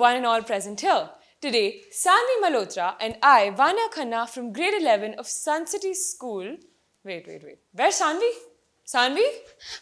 one and all present here. Today, Sanvi Malhotra and I, Vanya Khanna from grade 11 of Suncity School. Wait, wait, wait. Where's Sanvi? Sanvi?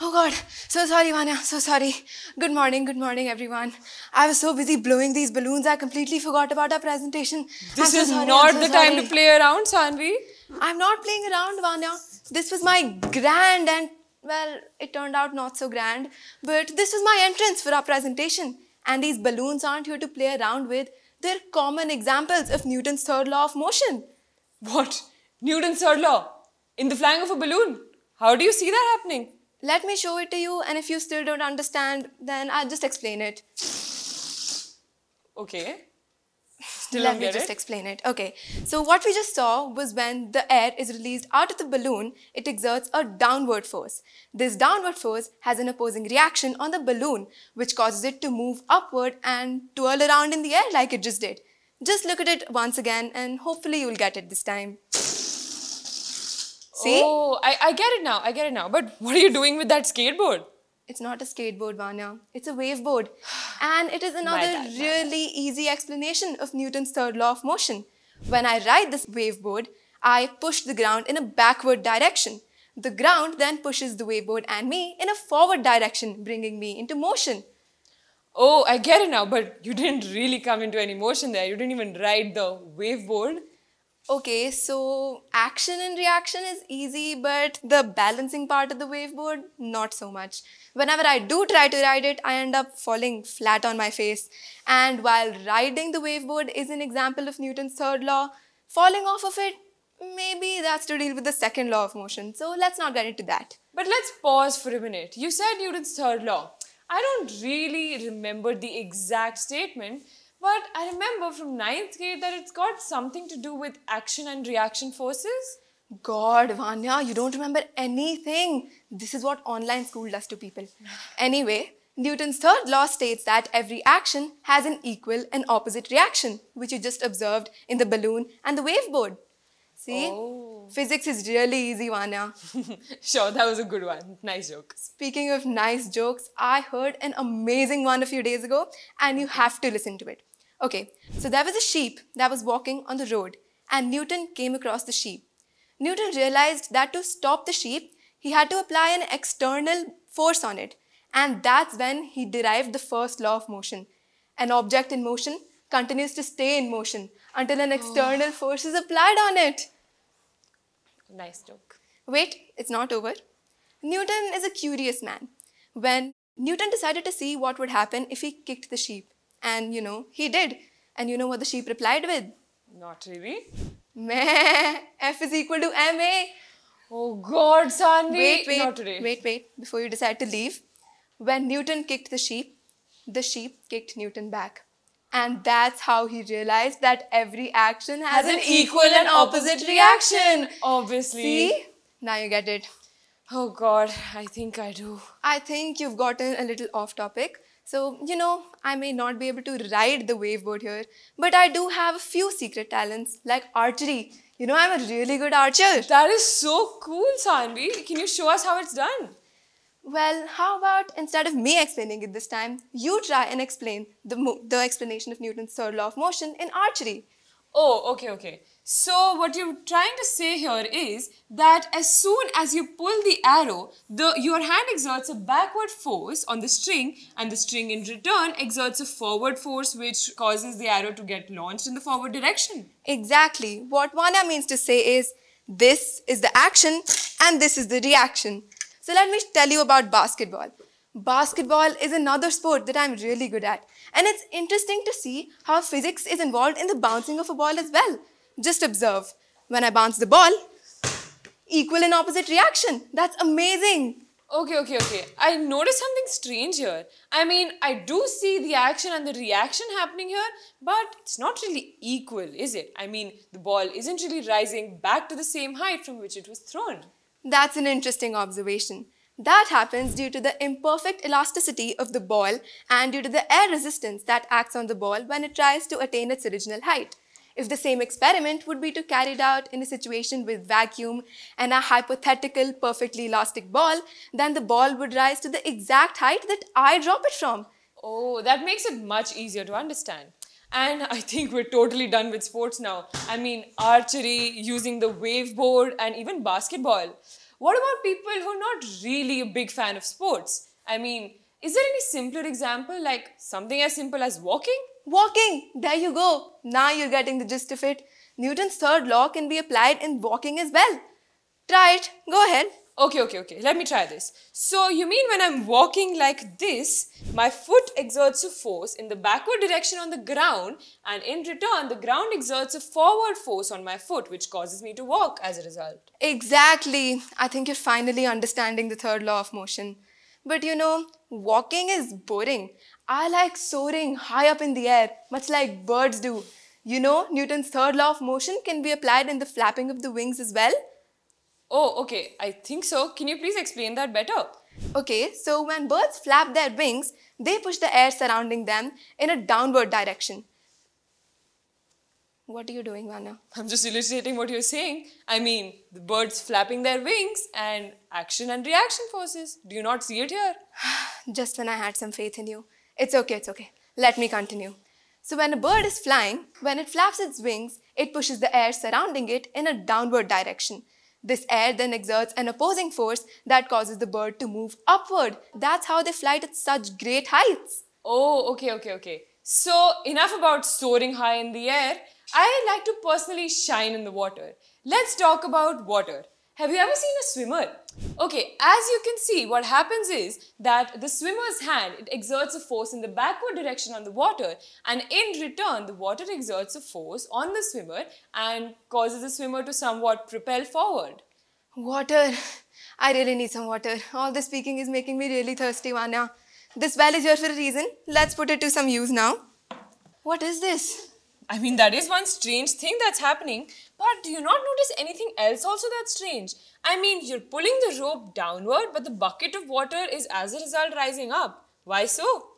Oh god, so sorry, Vanya, so sorry. Good morning, good morning, everyone. I was so busy blowing these balloons, I completely forgot about our presentation. This so is sorry, not so the time to play around, Sanvi. I'm not playing around, Vanya. This was my grand and, well, it turned out not so grand, but this was my entrance for our presentation. And these balloons aren't here to play around with, they're common examples of Newton's third law of motion. What? Newton's third law? In the flying of a balloon? How do you see that happening? Let me show it to you, and if you still don't understand, then I'll just explain it. Okay. Still Let me just it? explain it. Okay, so what we just saw was when the air is released out of the balloon, it exerts a downward force. This downward force has an opposing reaction on the balloon, which causes it to move upward and twirl around in the air like it just did. Just look at it once again, and hopefully you'll get it this time. See? Oh, I, I get it now. I get it now. But what are you doing with that skateboard? It's not a skateboard, Vanya. It's a waveboard. And it is another really easy explanation of Newton's third law of motion. When I ride this waveboard, I push the ground in a backward direction. The ground then pushes the waveboard and me in a forward direction, bringing me into motion. Oh, I get it now. But you didn't really come into any motion there. You didn't even ride the waveboard. Okay, so action and reaction is easy, but the balancing part of the waveboard, not so much. Whenever I do try to ride it, I end up falling flat on my face. And while riding the waveboard is an example of Newton's third law, falling off of it, maybe that's to deal with the second law of motion. So let's not get into that. But let's pause for a minute. You said Newton's third law. I don't really remember the exact statement, but I remember from ninth grade that it's got something to do with action and reaction forces. God, Vanya, you don't remember anything. This is what online school does to people. Anyway, Newton's third law states that every action has an equal and opposite reaction, which you just observed in the balloon and the waveboard. See? Oh. Physics is really easy, Vanya. sure, that was a good one. Nice joke. Speaking of nice jokes, I heard an amazing one a few days ago, and you have to listen to it. Okay, so there was a sheep that was walking on the road, and Newton came across the sheep. Newton realized that to stop the sheep, he had to apply an external force on it, and that's when he derived the first law of motion. An object in motion continues to stay in motion until an oh. external force is applied on it. Nice joke. Wait, it's not over. Newton is a curious man. When Newton decided to see what would happen if he kicked the sheep, and you know, he did. And you know what the sheep replied with? Not really. Meh, F is equal to ma. Oh God, Sanvi. Wait, wait, Not today. wait, wait, before you decide to leave. When Newton kicked the sheep, the sheep kicked Newton back. And that's how he realized that every action has, an equal and opposite reaction. Obviously. See? Now you get it. Oh God, I think I do. I think you've gotten a little off topic. So, you know, I may not be able to ride the waveboard here, but I do have a few secret talents like archery. You know, I'm a really good archer. That is so cool, Sanvi. Can you show us how it's done? Well, how about instead of me explaining it this time, you try and explain the, mo- the explanation of Newton's third law of motion in archery. Oh, okay, okay. So what you're trying to say here is that as soon as you pull the arrow, the your hand exerts a backward force on the string and the string in return exerts a forward force which causes the arrow to get launched in the forward direction. Exactly. What Vanya means to say is this is the action and this is the reaction. So let me tell you about basketball. Basketball is another sport that I'm really good at. And it's interesting to see how physics is involved in the bouncing of a ball as well. Just observe. When I bounce the ball, equal and opposite reaction. That's amazing. Okay, okay, okay. I noticed something strange here. I mean, I do see the action and the reaction happening here, but it's not really equal, is it? I mean, the ball isn't really rising back to the same height from which it was thrown. That's an interesting observation. That happens due to the imperfect elasticity of the ball and due to the air resistance that acts on the ball when it tries to attain its original height. If the same experiment would be to carried out in a situation with vacuum and a hypothetical perfectly elastic ball, then the ball would rise to the exact height that I drop it from. Oh, that makes it much easier to understand. And I think we're totally done with sports now. I mean, archery, using the waveboard, and even basketball. What about people who are not really a big fan of sports? I mean, is there any simpler example, like something as simple as walking? Walking! There you go. Now you're getting the gist of it. Newton's third law can be applied in walking as well. Try it. Go ahead. Okay, okay, okay. Let me try this. So, you mean when I'm walking like this, my foot exerts a force in the backward direction on the ground, and in return, the ground exerts a forward force on my foot, which causes me to walk as a result. Exactly. I think you're finally understanding the third law of motion. But you know, walking is boring. I like soaring high up in the air, much like birds do. You know, Newton's third law of motion can be applied in the flapping of the wings as well. Oh, okay. I think so. Can you please explain that better? Okay, so when birds flap their wings, they push the air surrounding them in a downward direction. What are you doing, Vanya? I'm just illustrating what you're saying. I mean, the birds flapping their wings and action and reaction forces. Do you not see it here? Just when I had some faith in you. It's okay, it's okay. Let me continue. So when a bird is flying, when it flaps its wings, it pushes the air surrounding it in a downward direction. This air then exerts an opposing force that causes the bird to move upward. That's how they fly at such great heights. Oh, okay, okay, okay. So, enough about soaring high in the air. I like to personally shine in the water. Let's talk about water. Have you ever seen a swimmer? Okay, as you can see, what happens is that the swimmer's hand, it exerts a force in the backward direction on the water and in return, the water exerts a force on the swimmer and causes the swimmer to somewhat propel forward. Water. I really need some water. All this speaking is making me really thirsty, Vanya. This well is here for a reason. Let's put it to some use now. What is this? I mean, that is one strange thing that's happening, but do you not notice anything else also that's strange? I mean, you're pulling the rope downward, but the bucket of water is as a result rising up. Why so?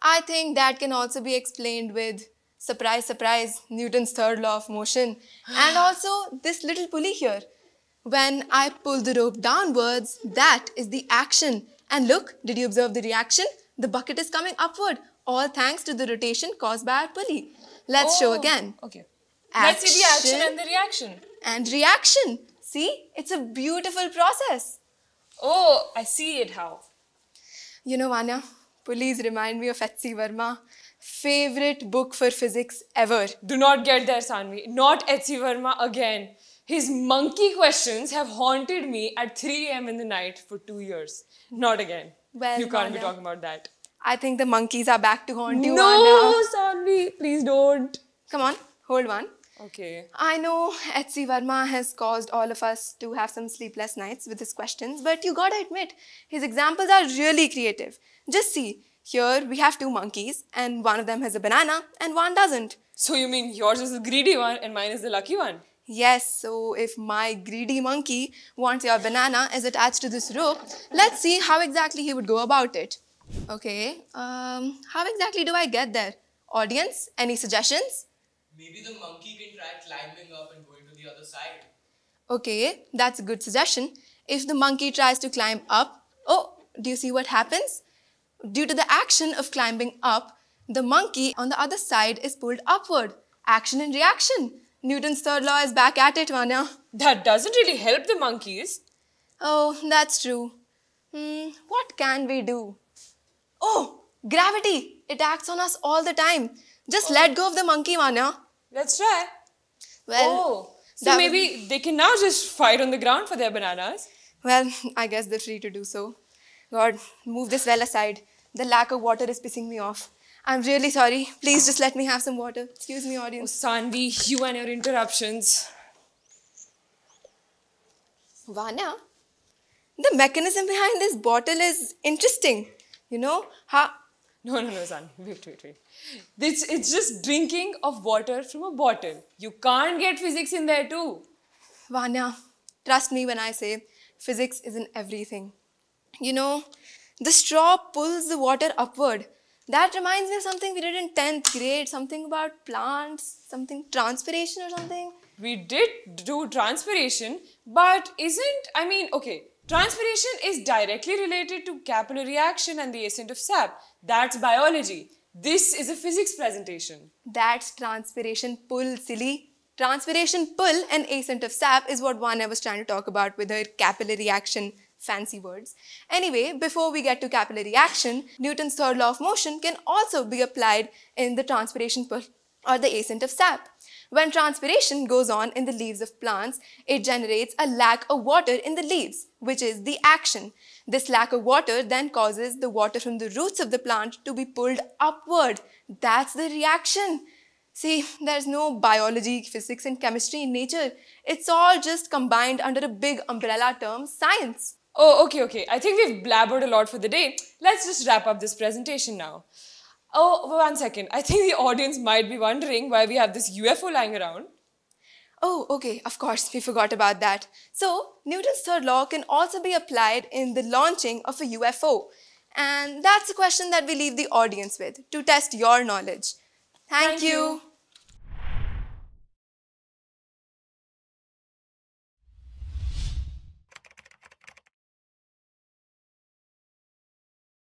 I think that can also be explained with surprise, surprise, Newton's third law of motion, and also this little pulley here. When I pull the rope downwards, that is the action. And look, did you observe the reaction? The bucket is coming upward, all thanks to the rotation caused by our pulley. Let's show Oh, again. Okay. Let's see the action and the reaction. and reaction. See, it's a beautiful process. Oh, I see it how. You know, Vanya, please remind me of H.C. Verma. Favorite book for physics ever. Do not get there, Sanvi. Not H.C. Verma again. His monkey questions have haunted me at 3 a.m. in the night for two years. Not again. Well, you can't be talking about that. I think the monkeys are back to haunt you, No, Vanya. Please don't. Come on, hold one. Okay. I know H.C. Verma has caused all of us to have some sleepless nights with his questions, but you gotta admit, his examples are really creative. Just see, here we have two monkeys, and one of them has a banana, and one doesn't. So you mean yours is the greedy one and mine is the lucky one? Yes, so if my greedy monkey wants your banana is attached to this rope, let's see how exactly he would go about it. Okay, um, how exactly do I get there? Audience, any suggestions? Maybe the monkey can try climbing up and going to the other side. Okay, that's a good suggestion. If the monkey tries to climb up, oh, do you see what happens? Due to the action of climbing up, the monkey on the other side is pulled upward. Action and reaction. Newton's third law is back at it, Vanya. That doesn't really help the monkeys. Oh, that's true. Hmm, what can we do? Oh, gravity. It acts on us all the time. Just let go of the monkey, Vanya. Let's try. Well, oh, so maybe they can now just fight on the ground for their bananas. well, I guess they're free to do so. God, move this well aside. The lack of water is pissing me off. I'm really sorry. Please just let me have some water. Excuse me, Oh, audience. Sanvi, you and your interruptions. Vanya, the mechanism behind this bottle is interesting. You know, how. No, no, no, Sanvi. Wait, wait, wait. It's, it's just drinking of water from a bottle. You can't get physics in there too. Vanya, trust me when I say physics is in everything. You know, the straw pulls the water upward. That reminds me of something we did in 10th grade, something about plants, something transpiration or something. We did do transpiration, but isn't, I mean, okay, Transpiration is directly related to capillary action and the ascent of sap. That's biology. This is a physics presentation. That's transpiration pull, silly. Transpiration pull and ascent of sap is what Vanya was trying to talk about with her capillary action fancy words. Anyway, before we get to capillary action, Newton's third law of motion can also be applied in the transpiration pull or the ascent of sap. When transpiration goes on in the leaves of plants, it generates a lack of water in the leaves, which is the action. This lack of water then causes the water from the roots of the plant to be pulled upward. That's the reaction. See, there's no biology, physics, and chemistry in nature. It's all just combined under a big umbrella term, science. Oh, okay, okay. I think we've blabbered a lot for the day. Let's just wrap up this presentation now. Oh, one second. I think the audience might be wondering why we have this UFO lying around. Oh, okay, of course, we forgot about that. So, Newton's third law can also be applied in the launching of a UFO. And that's a question that we leave the audience with to test your knowledge. Thank, Thank you. you.